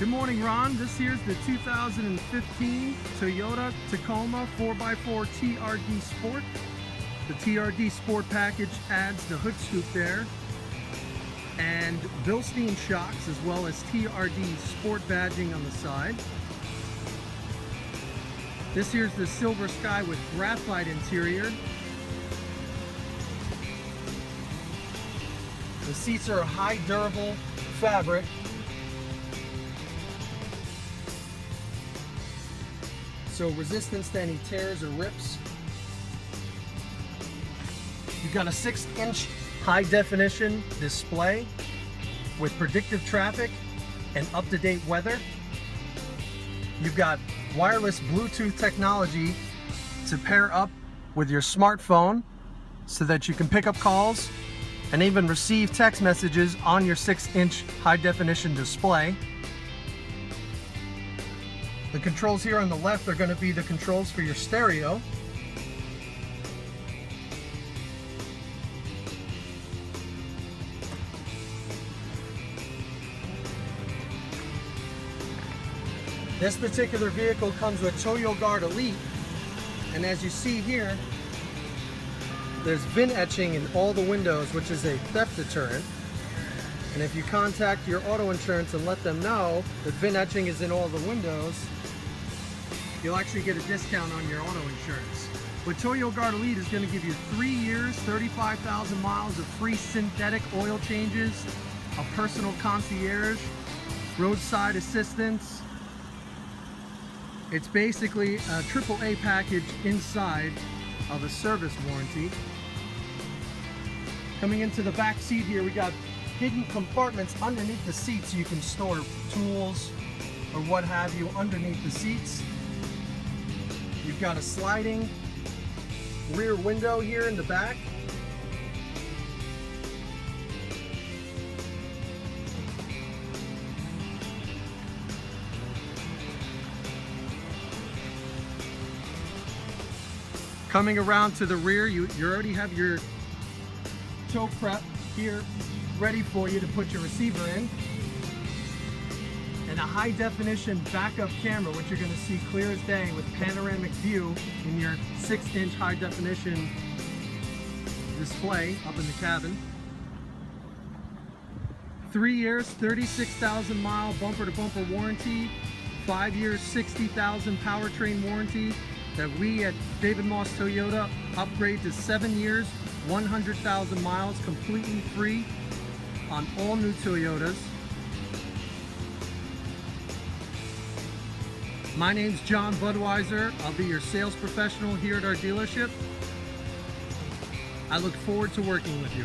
Good morning, Ron. This here's the 2015 Toyota Tacoma 4x4 TRD Sport. The TRD Sport package adds the hood scoop there and Bilstein shocks as well as TRD Sport badging on the side. This here's the Silver Sky with graphite interior. The seats are a high durable fabric so resistance to any tears or rips. You've got a six inch high definition display with predictive traffic and up-to-date weather. You've got wireless Bluetooth technology to pair up with your smartphone so that you can pick up calls and even receive text messages on your six inch high definition display. The controls here on the left are going to be the controls for your stereo. This particular vehicle comes with Toyo Guard Elite and as you see here there's VIN etching in all the windows which is a theft deterrent and if you contact your auto insurance and let them know that VIN etching is in all the windows you'll actually get a discount on your auto insurance. But Toyo Guard Elite is going to give you three years, 35,000 miles of free synthetic oil changes, a personal concierge, roadside assistance. It's basically a AAA package inside of a service warranty. Coming into the back seat here, we got hidden compartments underneath the seats so you can store tools or what have you underneath the seats. You've got a sliding rear window here in the back. Coming around to the rear, you, you already have your tow prep here ready for you to put your receiver in and a high definition backup camera, which you're gonna see clear as day with panoramic view in your six inch high definition display up in the cabin. Three years, 36,000 mile bumper to bumper warranty, five years, 60,000 powertrain warranty that we at David Moss Toyota upgrade to seven years, 100,000 miles completely free on all new Toyotas. My name's John Budweiser. I'll be your sales professional here at our dealership. I look forward to working with you.